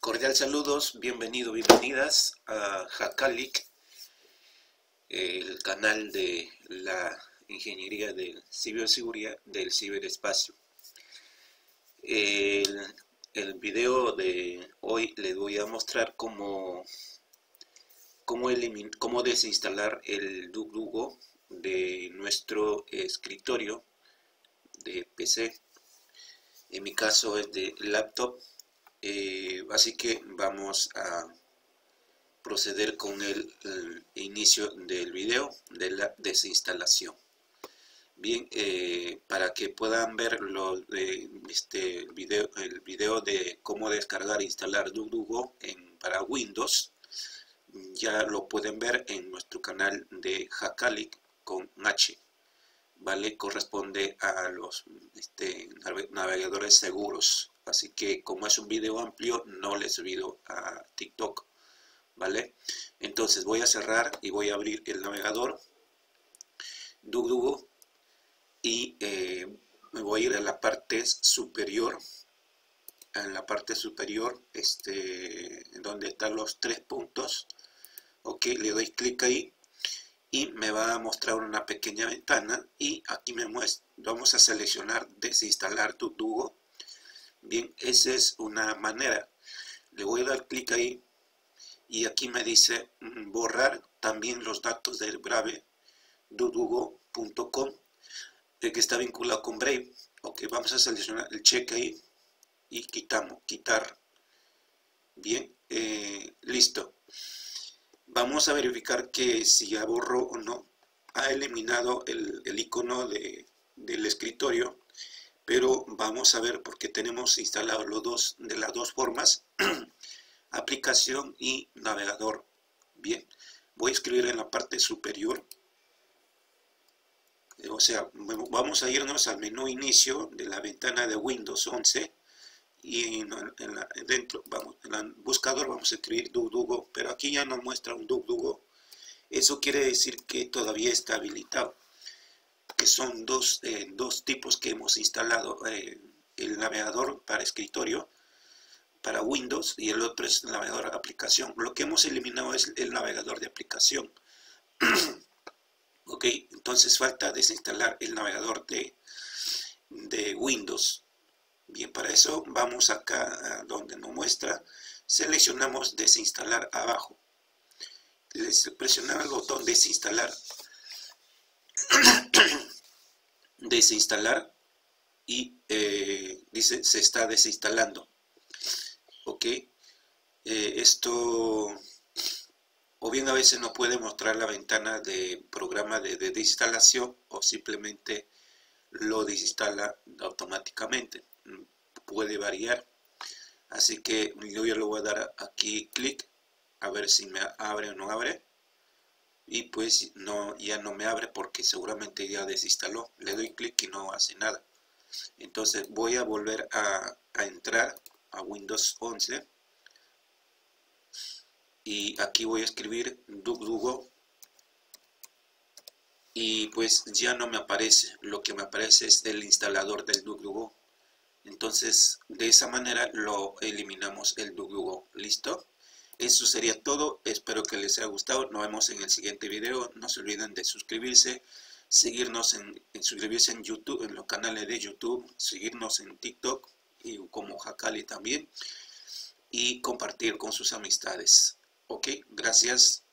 Cordial saludos, bienvenido, bienvenidas a Jacalic, el canal de la ingeniería del ciberseguridad del ciberespacio. El, video de hoy les voy a mostrar cómo, cómo, cómo desinstalar el dugo de nuestro escritorio de PC. En mi caso es de laptop eh, así que vamos a proceder con el, inicio del video de la desinstalación. Bien, eh, para que puedan ver lo de este video, el video de cómo descargar e instalar DuckDugo en, para Windows, ya lo pueden ver en nuestro canal de Hakalik con H. ¿Vale? Corresponde a los este, navegadores seguros. Así que como es un video amplio, no le he subido a TikTok. ¿Vale? Entonces voy a cerrar y voy a abrir el navegador DuckDugo y eh, me voy a ir a la parte superior en la parte superior este donde están los tres puntos ok le doy clic ahí y me va a mostrar una pequeña ventana y aquí me muestra vamos a seleccionar desinstalar tubo bien esa es una manera le voy a dar clic ahí y aquí me dice mm, borrar también los datos del brave dudugo.com el que está vinculado con Brave. Ok, vamos a seleccionar el check ahí y quitamos, quitar. Bien, eh, listo. Vamos a verificar que si ya borró o no. Ha eliminado el, icono del escritorio, pero vamos a ver porque tenemos instalado los dos de las dos formas, aplicación y navegador. Bien, voy a escribir en la parte superior o sea, vamos a irnos al menú inicio de la ventana de Windows 11 y en, dentro, vamos, en el buscador vamos a escribir DuckDugo, pero aquí ya nos muestra un DuckDugo. Eso quiere decir que todavía está habilitado, que son dos, eh, dos tipos que hemos instalado, eh, el navegador para escritorio, para Windows, y el otro es el navegador de aplicación. Lo que hemos eliminado es el navegador de aplicación. ok entonces falta desinstalar el navegador de, de Windows bien para eso vamos acá donde nos muestra seleccionamos desinstalar abajo presionar el botón desinstalar desinstalar y eh, dice se está desinstalando ok eh, esto o bien a veces no puede mostrar la ventana de programa de, desinstalación o simplemente lo desinstala automáticamente. Puede variar. Así que yo ya le voy a dar aquí clic a ver si me abre o no abre. Y pues no, ya no me abre porque seguramente ya desinstaló. Le doy clic y no hace nada. Entonces voy a volver a, entrar a Windows 11 y aquí voy a escribir DuckDugo y pues ya no me aparece, lo que me aparece es el instalador del DuckDugo. Entonces, de esa manera lo eliminamos el DuckDugo. ¿Listo? Eso sería todo. Espero que les haya gustado. Nos vemos en el siguiente video. No se olviden de suscribirse, seguirnos en, suscribirse en YouTube, en los canales de YouTube, seguirnos en TikTok y como Hakali también y compartir con sus amistades. Ok, gracias.